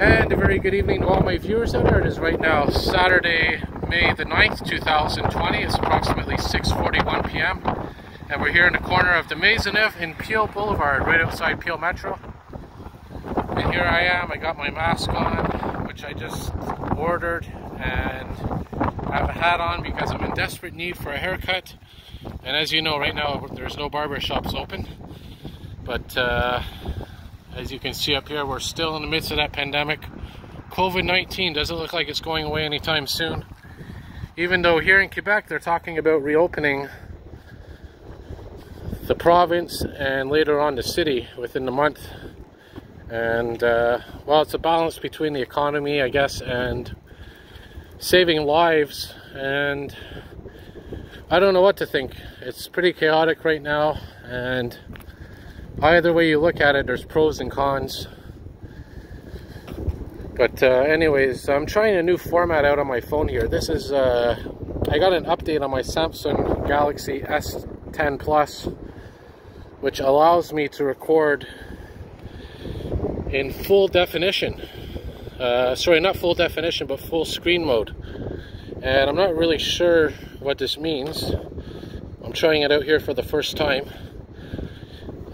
And a very good evening to all my viewers out there. It is right now Saturday, May the 9th, 2020. It's approximately 6.41 p.m. And we're here in the corner of the Maisonneuve in Peel Boulevard, right outside Peel Metro. And here I am, I got my mask on, which I just ordered, and I have a hat on because I'm in desperate need for a haircut. And as you know, right now there's no barber shops open. But uh, as you can see up here, we're still in the midst of that pandemic. COVID-19 doesn't look like it's going away anytime soon. Even though here in Quebec, they're talking about reopening the province and later on the city within the month. And, uh, well, it's a balance between the economy, I guess, and saving lives. And I don't know what to think. It's pretty chaotic right now. And either way you look at it, there's pros and cons. But uh, anyways, I'm trying a new format out on my phone here. This is, uh, I got an update on my Samsung Galaxy S10 Plus, which allows me to record in full definition. Uh, sorry, not full definition, but full screen mode. And I'm not really sure what this means. I'm trying it out here for the first time.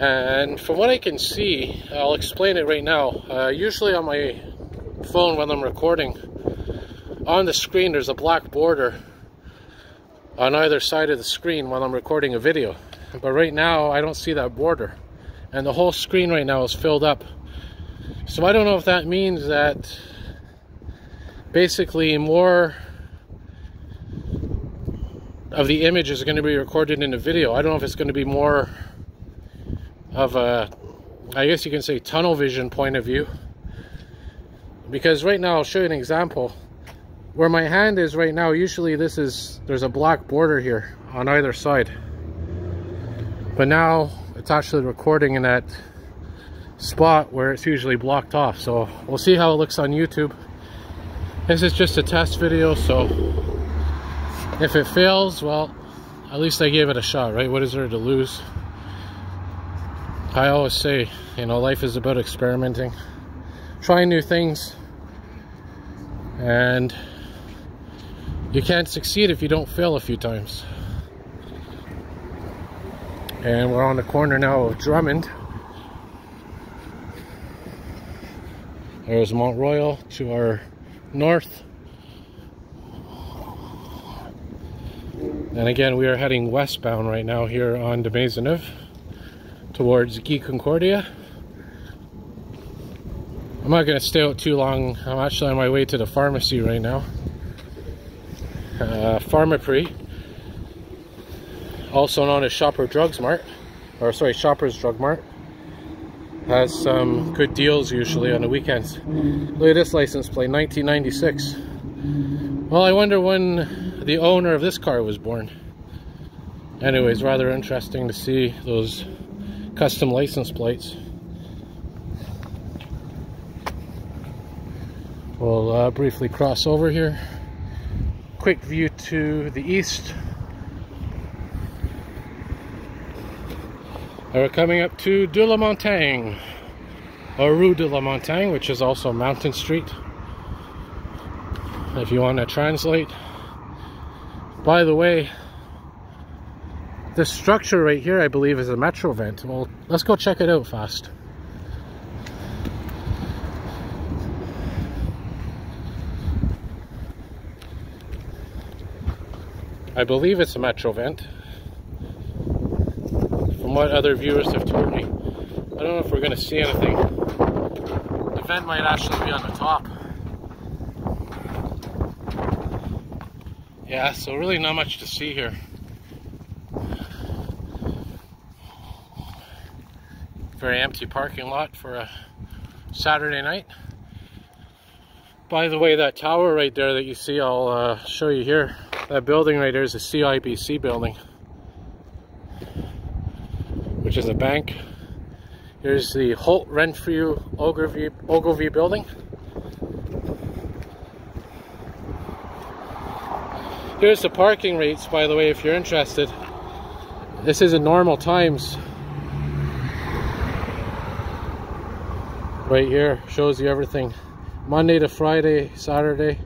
And from what I can see, I'll explain it right now. Uh, usually on my phone when I'm recording, on the screen there's a black border on either side of the screen while I'm recording a video. But right now I don't see that border. And the whole screen right now is filled up. So I don't know if that means that basically more of the image is going to be recorded in the video. I don't know if it's going to be more of a, I guess you can say tunnel vision point of view. Because right now, I'll show you an example. Where my hand is right now, usually this is, there's a black border here on either side. But now it's actually recording in that spot where it's usually blocked off. So we'll see how it looks on YouTube. This is just a test video, so if it fails, well, at least I gave it a shot, right? What is there to lose? I always say, you know, life is about experimenting, trying new things, and you can't succeed if you don't fail a few times. And we're on the corner now of Drummond. There's Mount Royal to our north. And again, we are heading westbound right now here on de Maisonneuve towards Guy Concordia. I'm not going to stay out too long. I'm actually on my way to the pharmacy right now. Uh, Pharmaprix, also known as Shopper Drugs Mart, or sorry, Shoppers Drug Mart, has some good deals usually on the weekends. Look at this license plate, 1996. Well, I wonder when the owner of this car was born. Anyways, rather interesting to see those custom license plates. We'll uh, briefly cross over here. Quick view to the east. We're coming up to De la Montagne, or Rue de la Montagne, which is also Mountain Street. If you want to translate. By the way, this structure right here, I believe, is a metro vent. Well, let's go check it out fast. I believe it's a metro vent. From what other viewers have told me. I don't know if we're going to see anything. The vent might actually be on the top. Yeah, so really not much to see here. Very empty parking lot for a Saturday night. By the way, that tower right there that you see, I'll uh, show you here. That building right there is a CIBC building, which is a bank. Here's the Holt Renfrew Ogilvy, Ogilvie building. Here's the parking rates, by the way, if you're interested. This is in normal times. Right here shows you everything Monday to Friday, Saturday,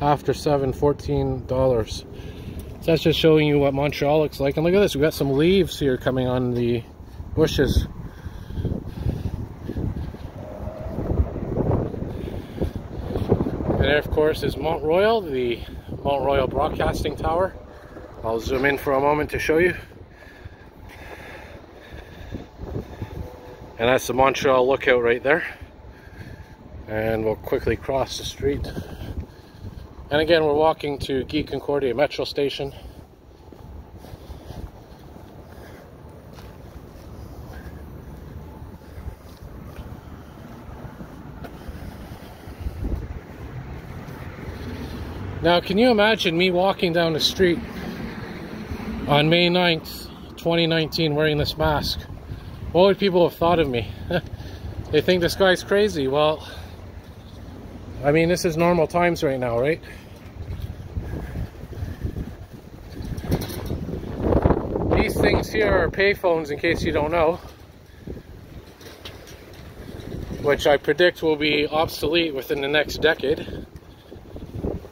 after 7 $14. So that's just showing you what Montreal looks like. And look at this, we got some leaves here coming on the bushes. And there, of course, is Mont Royal, the Mont Royal Broadcasting Tower. I'll zoom in for a moment to show you. And that's the Montreal lookout right there. And we'll quickly cross the street. And again, we're walking to Guy Concordia Metro Station. Now, can you imagine me walking down the street on May 9th, 2019, wearing this mask? What would people have thought of me? they think this guy's crazy. Well, I mean, this is normal times right now, right? These things here are payphones, in case you don't know. Which I predict will be obsolete within the next decade.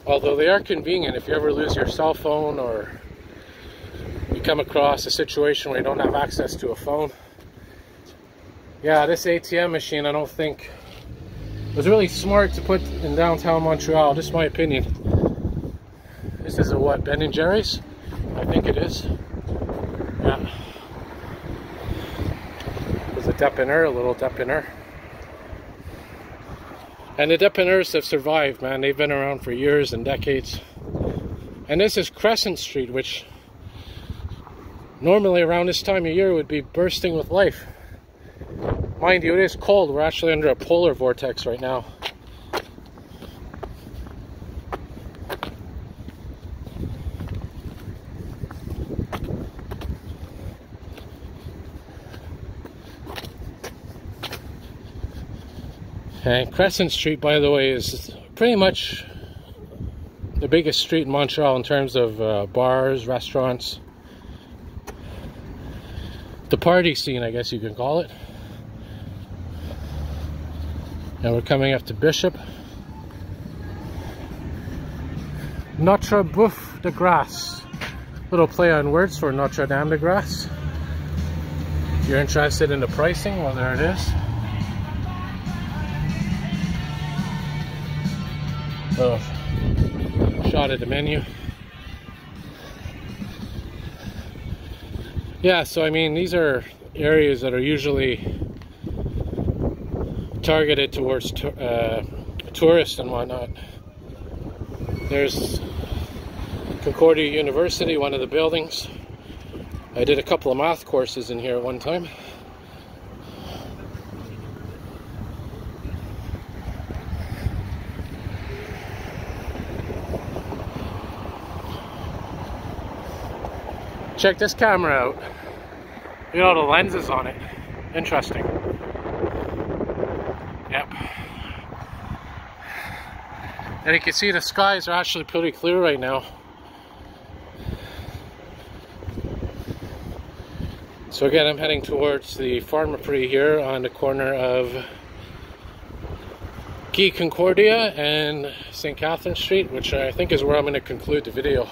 Although they are convenient if you ever lose your cell phone or you come across a situation where you don't have access to a phone. Yeah, this ATM machine I don't think was really smart to put in downtown Montreal, just my opinion. This is a what, Ben and Jerry's? I think it is. Yeah. There's a depanneur, a little depanneur. And the depanneurs have survived, man. They've been around for years and decades. And this is Crescent Street, which normally around this time of year would be bursting with life. Mind you, it is cold. We're actually under a polar vortex right now. And Crescent Street, by the way, is pretty much the biggest street in Montreal in terms of uh, bars, restaurants. The party scene, I guess you can call it. And we're coming up to Bishop. Notre Boeuf de Grace. Little play on words for Notre Dame de Grace. If you're interested in the pricing, well, there it is. little shot at the menu. Yeah, so I mean, these are areas that are usually targeted towards uh, tourists and whatnot. There's Concordia University, one of the buildings. I did a couple of math courses in here at one time. Check this camera out. At all the lenses on it. Interesting. And you can see the skies are actually pretty clear right now. So again, I'm heading towards the Pharmaprix here on the corner of Guy Concordia and St. Catherine Street, which I think is where I'm going to conclude the video.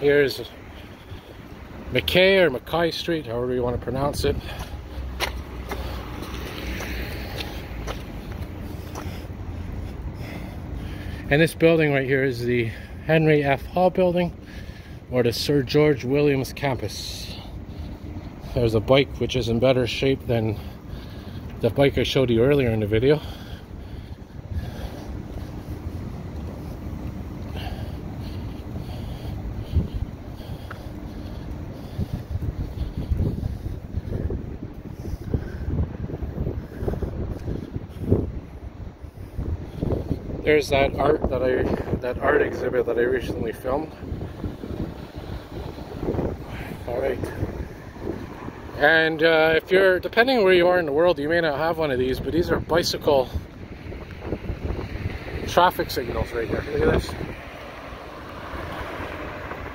Here's McKay or Mackay Street, however you want to pronounce it. And this building right here is the Henry F. Hall building or the Sir George Williams campus. There's a bike which is in better shape than the bike I showed you earlier in the video. There's that art that I that art exhibit that I recently filmed. All right. And uh, if you're, depending where you are in the world, you may not have one of these, but these are bicycle traffic signals right here. Look at this.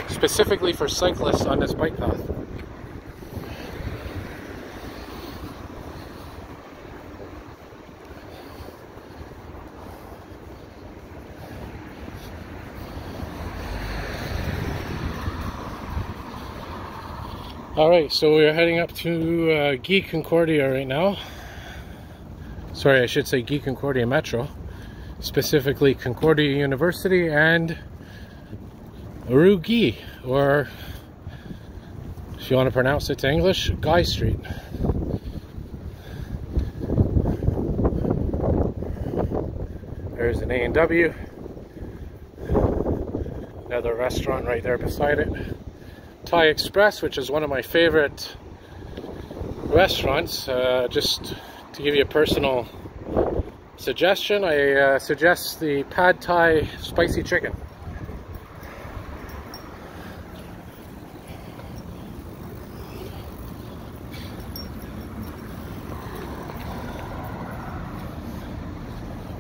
Specifically for cyclists on this bike path. All right, so we're heading up to uh, Guy Concordia right now. Sorry, I should say Guy Concordia Metro, specifically Concordia University and Rue Guy, or if you want to pronounce it to English, Guy Street. There's an A&W. Another restaurant right there beside it. Thai Express, which is one of my favorite restaurants. Uh, just to give you a personal suggestion, I uh, suggest the Pad Thai Spicy Chicken.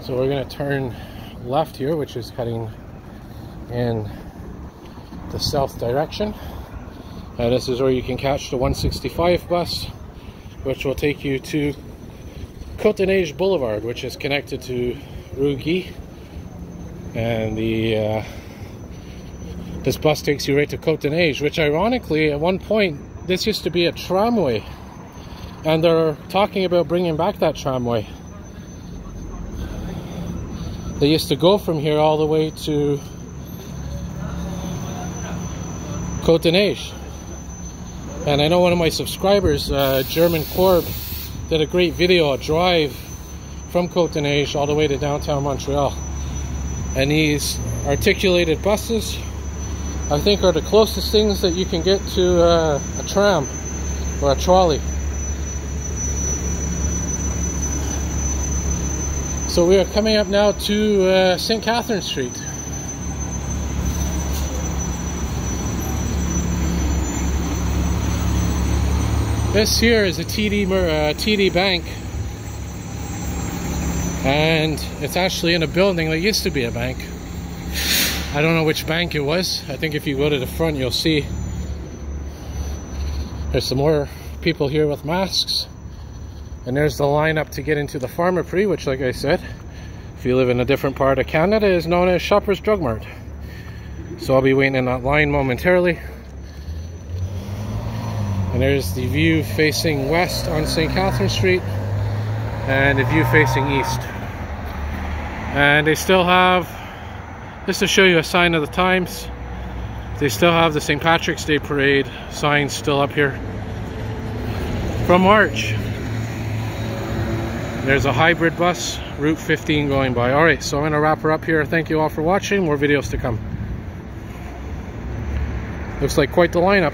So we're going to turn left here, which is heading in the south direction. Uh, this is where you can catch the 165 bus, which will take you to Cote Boulevard, which is connected to Rue Guy. And the uh, this bus takes you right to Cote which ironically, at one point, this used to be a tramway. And they're talking about bringing back that tramway. They used to go from here all the way to Côte-des-Neiges. And I know one of my subscribers, uh, German Corb, did a great video, a drive from Côte-des-Neiges all the way to downtown Montreal. And these articulated buses, I think are the closest things that you can get to uh, a tram or a trolley. So we are coming up now to uh, St. Catherine Street. This here is a TD, uh, TD Bank. And it's actually in a building that used to be a bank. I don't know which bank it was. I think if you go to the front, you'll see there's some more people here with masks. And there's the lineup to get into the Pharmaprix, which, like I said, if you live in a different part of Canada, is known as Shoppers Drug Mart. So I'll be waiting in that line momentarily. And there's the view facing west on St. Catherine Street and the view facing east. And they still have, just to show you a sign of the times, they still have the St. Patrick's Day Parade signs still up here from March. There's a hybrid bus, Route 15 going by. Alright, so I'm going to wrap her up here. Thank you all for watching. More videos to come. Looks like quite the lineup.